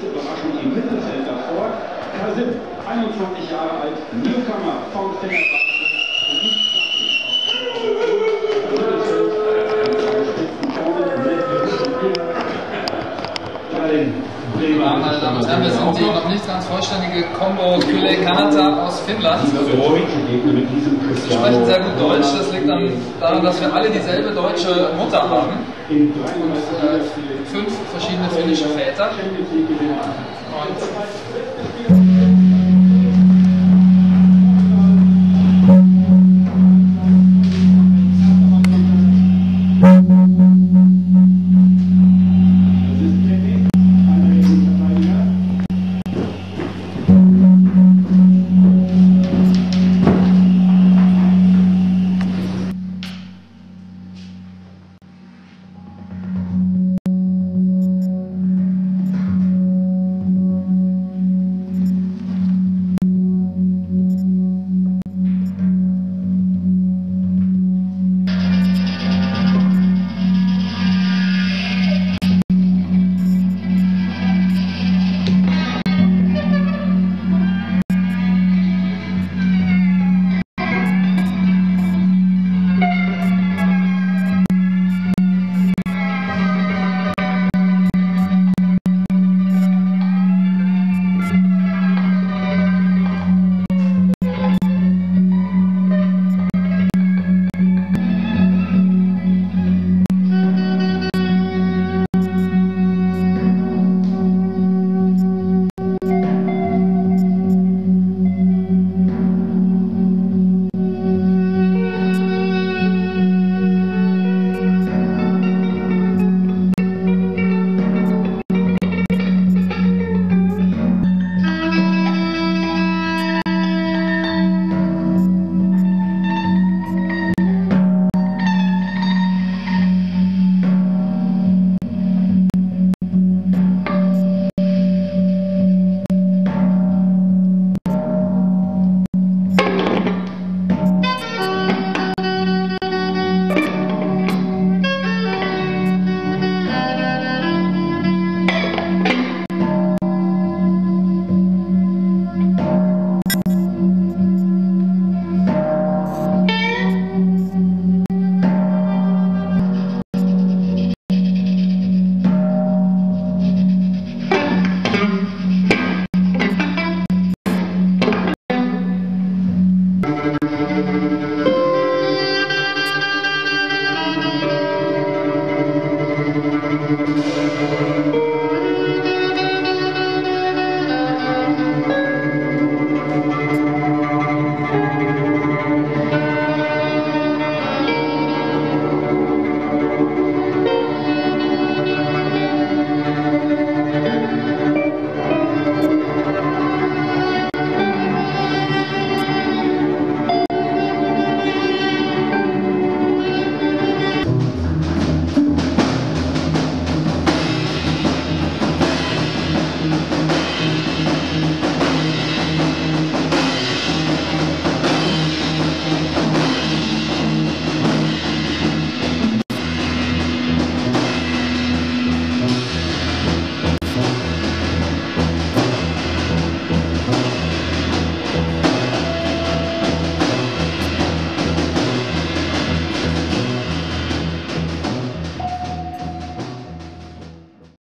nächste Überraschung im Mittelfeld davor. Kasim, 21 Jahre alt, Newcomer vom Fenerbahce. Meine Damen und Herren, wir sind die noch nicht ganz vollständige Combo Kyle Kanata aus Finnland. Wir sprechen sehr gut Deutsch, das liegt dann daran, dass wir alle dieselbe deutsche Mutter haben und äh, fünf verschiedene finnische Väter. Und